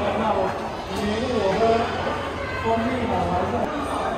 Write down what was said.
那我，你我的蜂蜜好还是？